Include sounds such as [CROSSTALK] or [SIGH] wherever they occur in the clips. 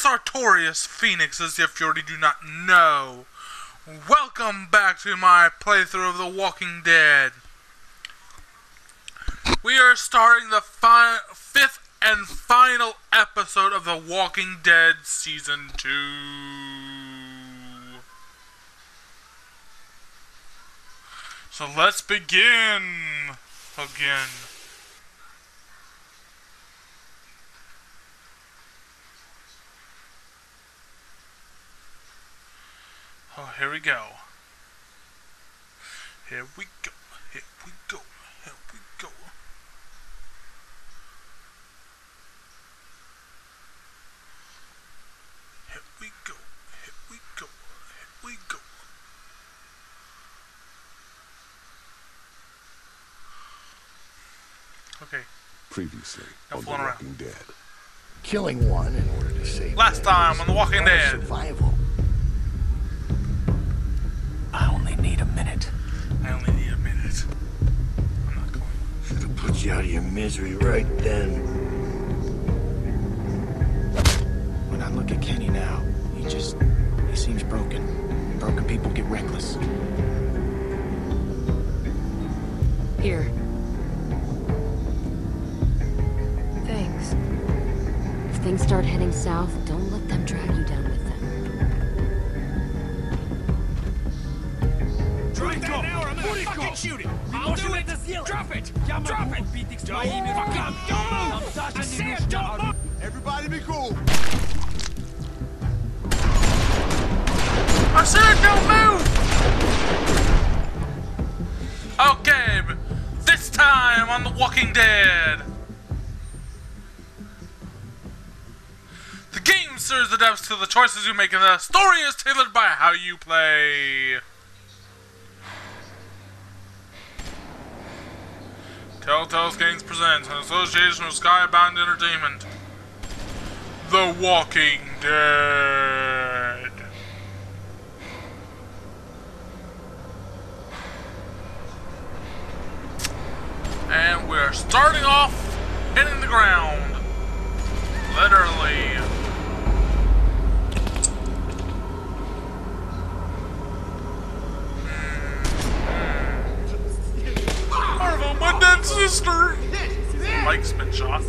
Sartorius Phoenix, as if you already do not know. Welcome back to my playthrough of The Walking Dead. We are starting the fi- fifth and final episode of The Walking Dead Season 2. So let's begin again. Oh, here we go. Here we go. Here we go. Here we go. Here we go. Here we go. Here we go. Okay. Previously Now on The fooling around. Walking Dead. Killing one in order to save Last time on The Walking is part of Dead. Survival. Should have put you out of your misery right then. When I look at Kenny now, he just. he seems broken. Broken people get reckless. Here. Thanks. If things start heading south, don't let them drag you down with them. Drop that now or I'm gonna fucking shoot it! I'll do it! Drop it! Drop it! Don't fucking don't move! I said don't move! Everybody be cool. I said don't move! Oh, okay, but this time on The Walking Dead. The game serves the depths to the choices you make, and the story is tailored by how you play. Telltale Games presents an association with Skybound Entertainment. The Walking Dead. And we're starting off hitting the ground. Literally. Sister! Mike's been shot.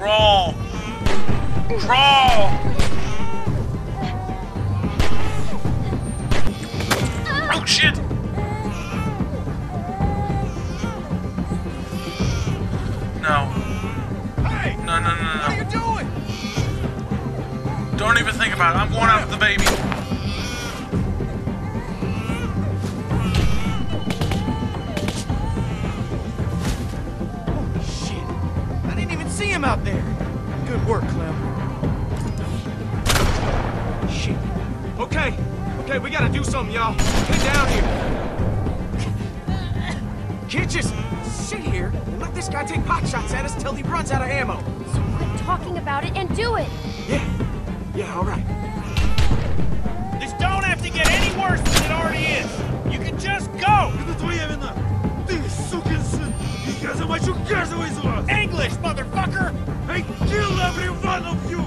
Crawl. Crawl! Oh shit! No. Hey! No, no, no, no, What are you doing? Don't even think about it. I'm going after the baby. shots at us till he runs out of ammo. So quit talking about it and do it. Yeah. Yeah, all right. This don't have to get any worse than it already is! You can just go! Это твоя вина. Ты сукин сын. И я замочу каждого из вас. English, motherfucker! I kill every one of you.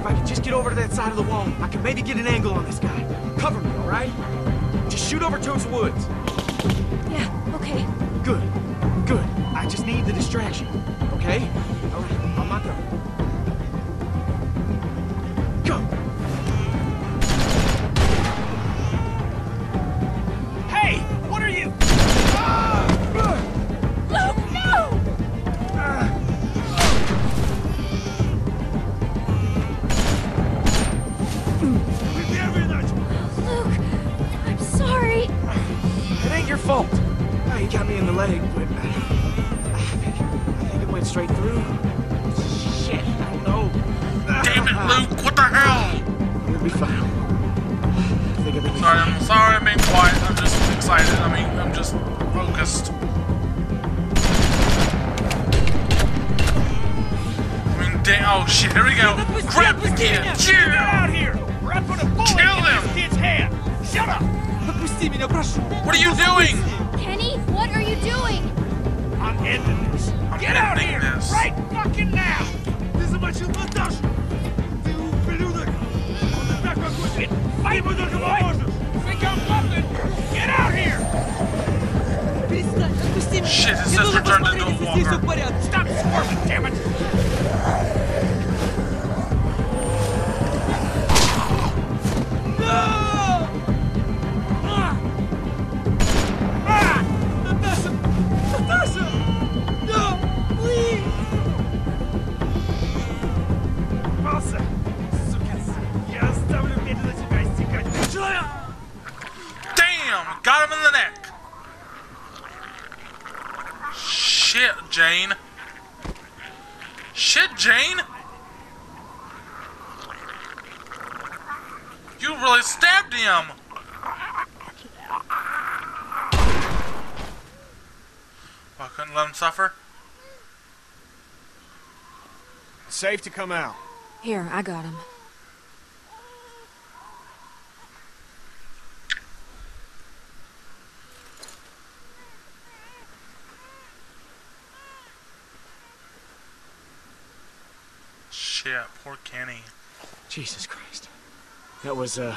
If I could just get over to that side of the wall, I could maybe get an angle on this guy. Cover me, all right? Just shoot over towards the woods. Yeah, okay. Good. Good. I just need the distraction. Okay? All right. On my go. Go. just... I mean, dang, oh shit, here we go! Grab the kid! Get out here! Kill him! Shut up! What are you doing? Kenny, what are you doing? I'm ending this. I'm Get out here! This. Right fucking now! This is what you looked up здесь все walker. в порядке! Stop squirming, damn it! Really stabbed him. Well, I couldn't let him suffer. safe to come out. Here, I got him. Shit, poor Kenny. Jesus Christ. That was, uh,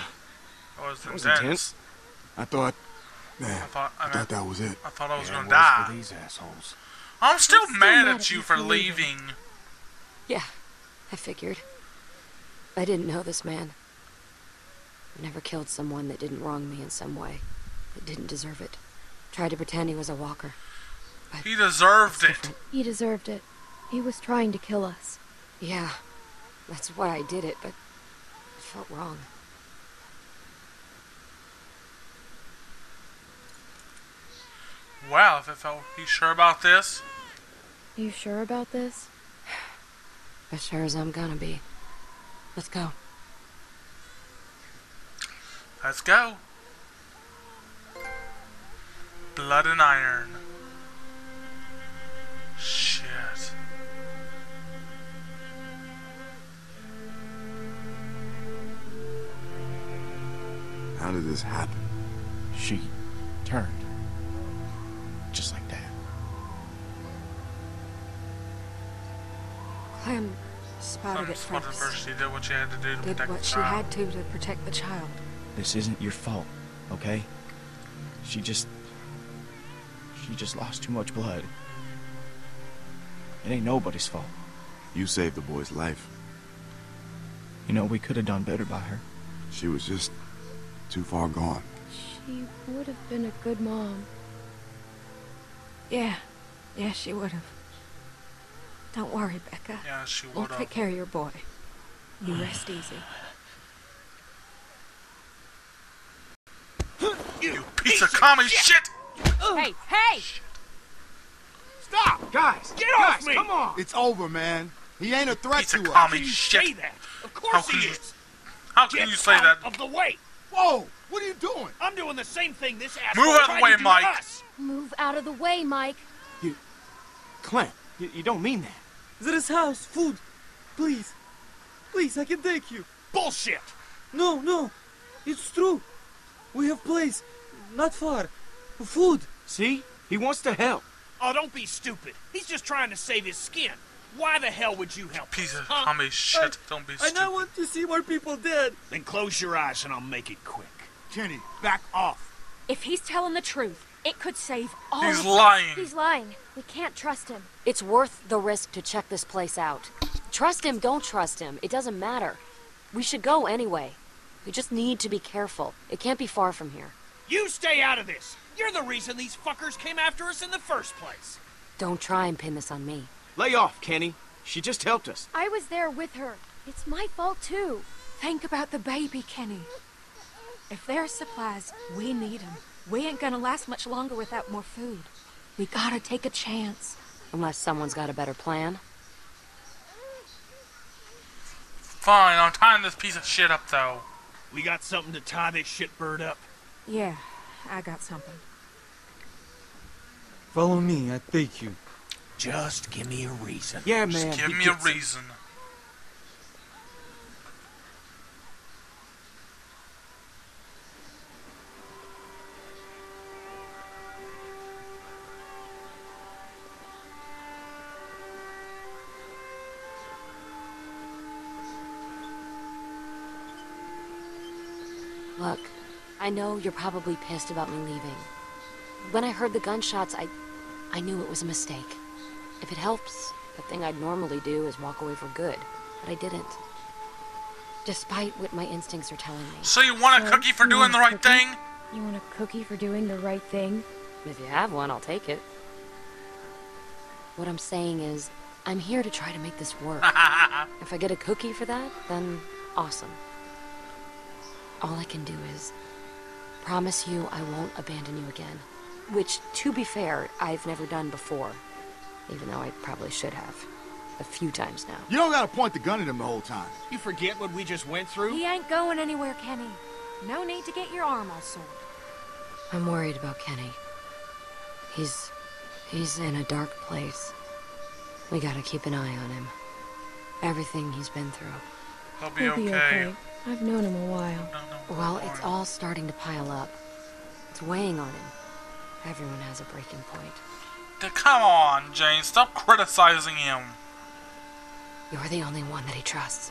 That was that was intense. intense. I thought, I man, thought I, I thought that was it. I thought I was Yeah, gonna it die. for these assholes. I'm still, I'm still mad, mad at at you you for for leaving. leaving. Yeah, I figured. I didn't know this man. I never killed someone that didn't wrong me in some way. That didn't deserve it. Tried to pretend he was a walker. He deserved it. He deserved it. He was trying to kill us. Yeah, that's why I did it, but it felt wrong. Wow, if it felt you sure about this? You sure about this? [SIGHS] As sure as I'm gonna be. Let's go. Let's go. Blood and iron. Shit. How did this happen? She turned. Just like that. Clem spotted Some it spotted first. first. She did what she had to do to Did protect what the she had to to protect the child. This isn't your fault, okay? She just. She just lost too much blood. It ain't nobody's fault. You saved the boy's life. You know, we could have done better by her. She was just too far gone. She would have been a good mom. Yeah, yeah, she would have. Don't worry, Becca. Yeah, she We'll would take care of your boy. You [SIGHS] rest easy. You piece of commie shit! Hey, hey! Stop! Guys! Get guys, off me! Come on! It's over, man. He ain't a threat Piece to of us. commie You shit. say that. Of How course can he you- is. How can Get you say out that? of the way. Whoa! What are you doing? I'm doing the same thing this asshole Move out of the way, to do Mike. us. Move out of the way, Mike. You... Clem, you, you don't mean that. There is house, food. Please. Please, I can take you. Bullshit. No, no. It's true. We have place. Not far. Food. See? He wants to help. Oh, don't be stupid. He's just trying to save his skin. Why the hell would you help? Piece of huh? commie shit. Don't be I stupid. now want to see more people dead. Then close your eyes and I'll make it quick. Kenny, back off. If he's telling the truth, it could save all of us. He's of lying. He's lying. We can't trust him. It's worth the risk to check this place out. Trust him, don't trust him. It doesn't matter. We should go anyway. We just need to be careful. It can't be far from here. You stay out of this. You're the reason these fuckers came after us in the first place. Don't try and pin this on me. Lay off, Kenny. She just helped us. I was there with her. It's my fault, too. Think about the baby, Kenny. If there's supplies, we need 'em. We ain't gonna last much longer without more food. We gotta take a chance. Unless someone's got a better plan. Fine, I'm tying this piece of shit up though. We got something to tie this shitbird up. Yeah, I got something. Follow me, I take you. Just give me a reason. Yeah, Just man. give me a reason. I know you're probably pissed about me leaving. When I heard the gunshots, I... I knew it was a mistake. If it helps, the thing I'd normally do is walk away for good. But I didn't. Despite what my instincts are telling me. So you want a So, cookie for doing the right cookie? thing? You want a cookie for doing the right thing? If you have one, I'll take it. What I'm saying is, I'm here to try to make this work. [LAUGHS] if I get a cookie for that, then awesome. All I can do is promise you I won't abandon you again. Which, to be fair, I've never done before. Even though I probably should have. A few times now. You don't gotta point the gun at him the whole time. You forget what we just went through? He ain't going anywhere, Kenny. No need to get your arm all sore. I'm worried about Kenny. He's. he's in a dark place. We gotta keep an eye on him. Everything he's been through. He'll be He'll okay. be okay. I've known him a while. No, no, Well, it's all starting to pile up. It's weighing on him. Everyone has a breaking point. D- Come on, Jane. Stop criticizing him. You're the only one that he trusts.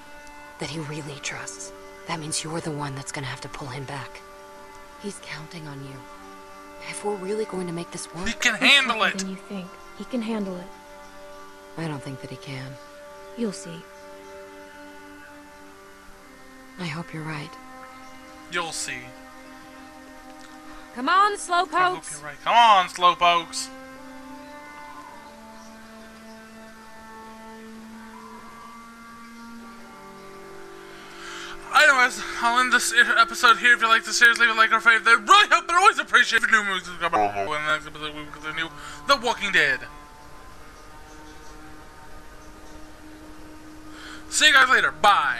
That he really trusts. That means you're the one that's gonna have to pull him back. He's counting on you. If we're really going to make this work, He can handle it. Than you think. He can handle it. I don't think that he can. You'll see. I hope you're right. You'll see. Come on, I hope slowpokes. you're right. Come on, slowpokes. Anyways, I'll end this episode here. If you like the series, leave a like or favorite. They really help and always appreciate if new movies come out. Uh-huh. And next episode, we will continue The Walking Dead. See you guys later. Bye.